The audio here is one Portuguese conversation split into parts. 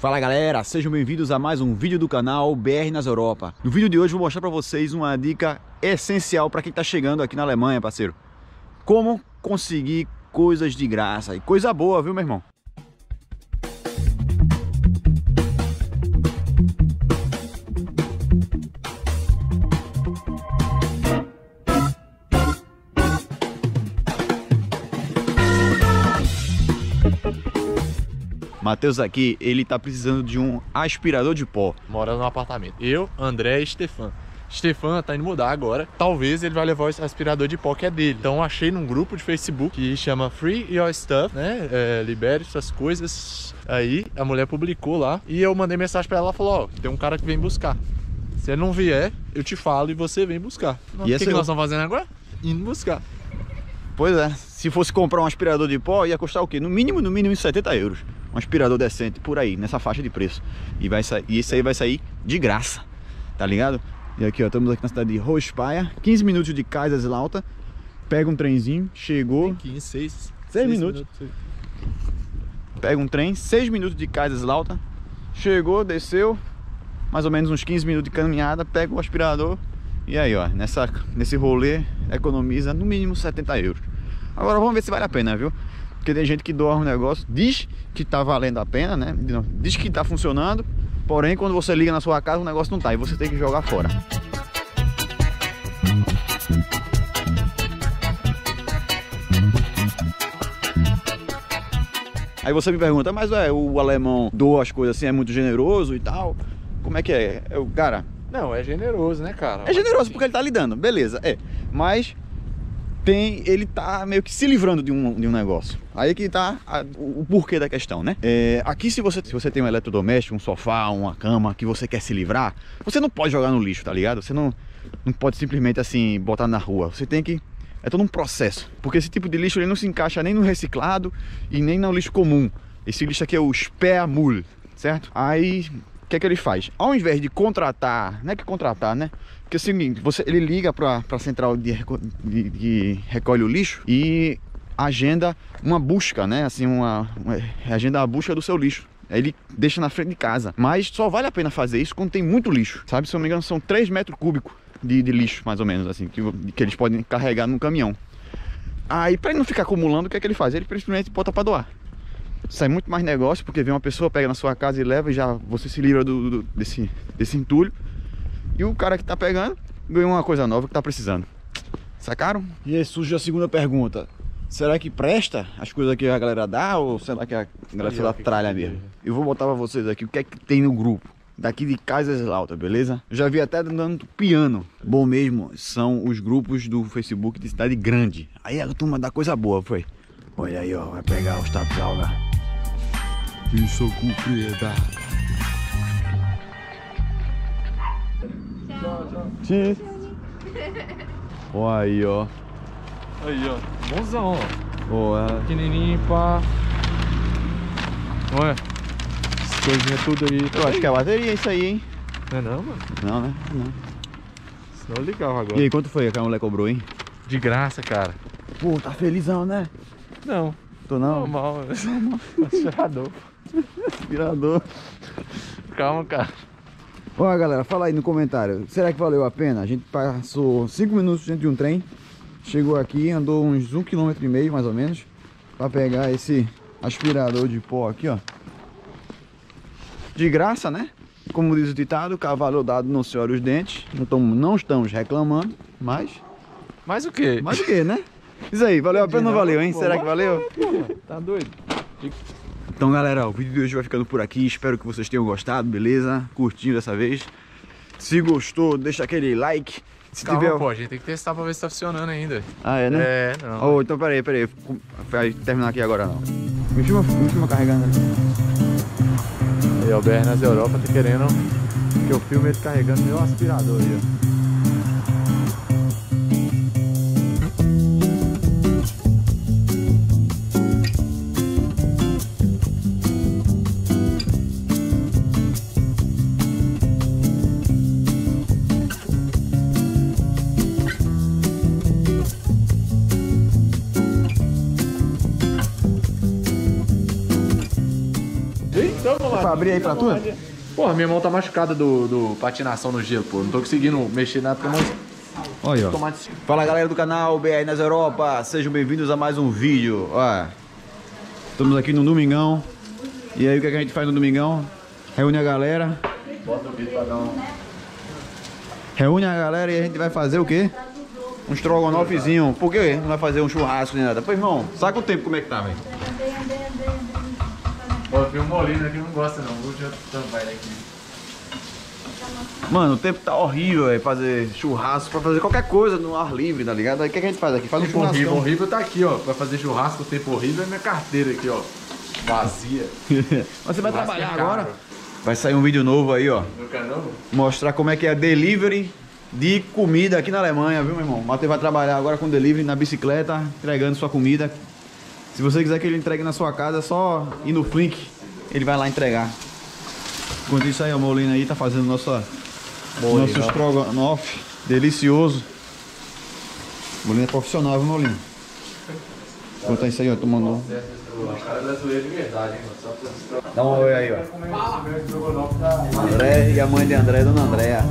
Fala galera, sejam bem-vindos a mais um vídeo do canal BR nas Europa. No vídeo de hoje vou mostrar para vocês uma dica essencial para quem está chegando aqui na Alemanha, parceiro. Como conseguir coisas de graça e coisa boa, viu meu irmão? Matheus aqui, ele tá precisando de um aspirador de pó. Mora no apartamento. Eu, André e Stefan. Stefan tá indo mudar agora. Talvez ele vai levar esse aspirador de pó que é dele. Então achei num grupo de Facebook que chama Free Your Stuff, né? É, libere suas coisas. Aí a mulher publicou lá e eu mandei mensagem para ela, falou, ó, tem um cara que vem buscar. Se ele não vier, eu te falo e você vem buscar. E o que, que nós estamos fazendo agora? Indo buscar. Pois é, se fosse comprar um aspirador de pó, ia custar o quê? No mínimo, no mínimo 70 euros. Um aspirador decente por aí, nessa faixa de preço. E, vai sair, e esse aí vai sair de graça, tá ligado? E aqui, ó, estamos aqui na cidade de Rospaia, 15 minutos de Kaiserslautern. Pega um trenzinho, chegou... 15, 6, 6 minutos. minutos. Pega um trem, 6 minutos de Kaiserslautern. Chegou, desceu, mais ou menos uns 15 minutos de caminhada, pega o aspirador e aí, ó, nessa, nesse rolê economiza no mínimo 70 euros. Agora vamos ver se vale a pena, viu? Porque tem gente que doa um negócio, diz que tá valendo a pena, né? Diz que tá funcionando, porém quando você liga na sua casa o negócio não tá e você tem que jogar fora. Aí você me pergunta, mas é, o alemão doa as coisas assim, é muito generoso e tal? Como é que é? Eu, cara... Não, é generoso, né, cara? É generoso porque ele tá lidando, beleza, é. Mas tem, ele tá meio que se livrando de um, de um negócio. Aí que tá a, o, o, porquê da questão, né? É, aqui se você, se você tem um eletrodoméstico, um sofá, uma cama que você quer se livrar, você não pode jogar no lixo, tá ligado? Você não, não pode simplesmente assim botar na rua. Você tem que é todo um processo, porque esse tipo de lixo ele não se encaixa nem no reciclado e nem no lixo comum. Esse lixo aqui é o Sperrmüll, certo? Aí que é que ele faz? Ao invés de contratar, não é que contratar, né? Porque é o seguinte, você, ele liga para a central de, de, de, recolhe o lixo e agenda uma busca, né? Assim, uma, uma agenda a busca do seu lixo. Ele deixa na frente de casa. Mas só vale a pena fazer isso quando tem muito lixo, sabe? Se eu não me engano, são 3 metros cúbicos de, de lixo, mais ou menos, assim, que, que eles podem carregar no caminhão. Aí, para ele não ficar acumulando, o que é que ele faz? Ele simplesmente bota para doar. Sai muito mais negócio, porque vem uma pessoa, pega na sua casa e leva e já você se livra do, do desse, desse entulho. E o cara que tá pegando ganhou uma coisa nova que tá precisando. Sacaram? E aí surge a segunda pergunta. Será que presta as coisas que a galera dá ou será que a galera se dá tralha mesmo? Eu vou botar pra vocês aqui o que é que tem no grupo. Daqui de Kaiserslautern, beleza? Eu já vi até dando piano. Bom mesmo, são os grupos do Facebook de cidade grande. Aí a turma dá coisa boa, foi. Olha aí, ó, vai pegar os tapioca. Isso com Tchau, Olha aí, ó. Aí, ó. Bonzão, ó. Boa. Pequenininho, pá. Olha. As coisinhas tudo aí. Eu acho que é a bateria isso aí, hein? Não é não, mano? Não, né? Não. Senão eu ligava agora. E aí, quanto foi que a mulher cobrou, hein? De graça, cara. Pô, tá felizão, né? Não. Tô não? Normal. Aspirador. Aspirador. Calma, cara. Olha galera, fala aí no comentário, será que valeu a pena? A gente passou 5 minutos dentro de um trem, chegou aqui, andou uns 1,5 km mais ou menos, para pegar esse aspirador de pó aqui, ó. De graça, né? Como diz o ditado, cavalo dado não se olha os dentes, não, tom, não estamos reclamando, mas... Mais o quê? Mais o quê, né? Isso aí, valeu a pena ou não valeu, hein? Será que valeu? Tá doido? Então galera, o vídeo de hoje vai ficando por aqui, espero que vocês tenham gostado, beleza? Curtindo dessa vez. Se gostou, deixa aquele like. Se Calma, tiver... pô, a gente tem que testar pra ver se tá funcionando ainda. Ah, é, né? É, não. Oh, então peraí, peraí. Vai terminar aqui agora não. Me filma, me filma carregando. Aí, o BR nas Europa tá querendo que eu filme ele carregando meu aspirador aí, ó. Pra abrir aí pra tu? Porra, minha mão tá machucada do, do patinação no gelo, pô. Não tô conseguindo mexer nada porque eu não Olha aí, ó. tomate. Fala galera do canal BR nas Europa, sejam bem-vindos a mais um vídeo. Ó, estamos aqui no Domingão. E aí o que, é que a gente faz no Domingão? Reúne a galera. Bota o vídeo pra dar um. Reúne a galera e a gente vai fazer o quê? Um estrogonofezinho. Por que não vai fazer um churrasco nem nada? Pô, irmão, saca o tempo como é que tá, velho. Um molino aqui que não gosta não. Vou já tampar ele aqui. Mano, o tempo tá horrível, velho, fazer churrasco, pra fazer qualquer coisa no ar livre, tá ligado? Aí o que, é que a gente faz aqui? Faz um Tempo horrível, horrível tá aqui, ó. Pra fazer churrasco, o tempo horrível é minha carteira aqui, ó. Vazia. Você vai Churrasco trabalhar é agora? Vai sair um vídeo novo aí, ó. No canal? mostrar como é que é delivery de comida aqui na Alemanha, viu, meu irmão? O Matheus vai trabalhar agora com delivery na bicicleta, entregando sua comida. Se você quiser que ele entregue na sua casa, é só ir no Flink, ele vai lá entregar. Enquanto isso aí, a Molina aí tá fazendo nossa, Molina. nosso estrogonofe delicioso. Molina é profissional, viu, Molina? Enquanto isso aí, ó, tomando... O cara brasileiro de verdade, hein, mano. Só pra Dá um oi aí, ó. André e a mãe de André, Dona Andréa.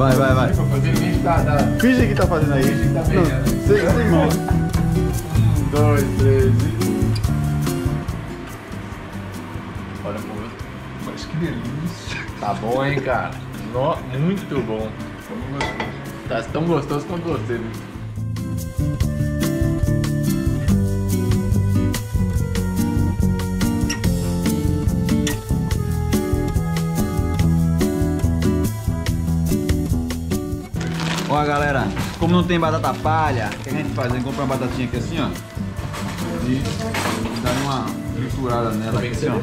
Vai, vai, vai. Vou fazer vídeo da... da... Finge que tá fazendo aí. tá né? Sem, sem mão. Um, dois, três e... Olha outro. Mas que delícia. Tá bom, hein, cara? No, muito bom. Tá tão gostoso quanto você, viu? Ó, galera, como não tem batata palha, o que a gente faz? A gente compra uma batatinha aqui assim, ó. E dá uma triturada nela aqui assim, ó.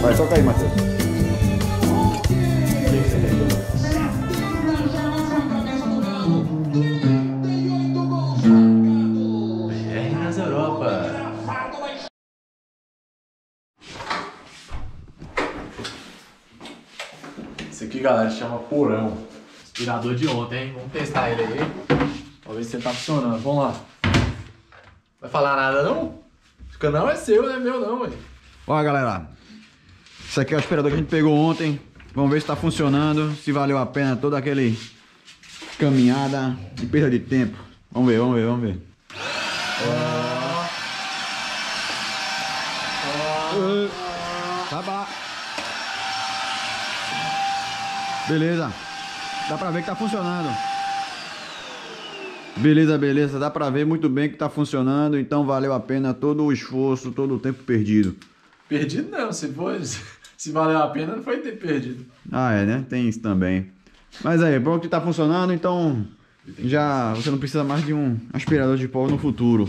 Vai, toca aí, Matheus. Galera, chama porão. Inspirador de ontem, hein? Vamos testar ele aí. Vamos ver se ele tá funcionando. Vamos lá. Vai falar nada, não? O canal é seu, não é meu, não, velho. Ó, galera. Isso aqui é o aspirador que a gente pegou ontem. Vamos ver se tá funcionando, se valeu a pena toda aquele caminhada de perda de tempo. Vamos ver, vamos ver, vamos ver. Tá bom. Beleza. Dá pra ver que tá funcionando. Beleza, beleza. Dá pra ver muito bem que tá funcionando. Então valeu a pena todo o esforço, todo o tempo perdido. Perdido não, se for. Se valeu a pena, não foi ter perdido. Ah, é, né? Tem isso também. Mas aí, bom que tá funcionando, então já você não precisa mais de um aspirador de pó no futuro.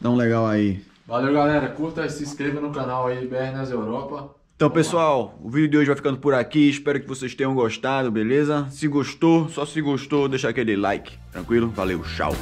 Tão legal aí. Valeu, galera. Curta e se inscreva no canal aí, BR nas Europa. Então, pessoal, o vídeo de hoje vai ficando por aqui. Espero que vocês tenham gostado, beleza? Se gostou, só se gostou, deixa aquele like. Tranquilo? Valeu, tchau.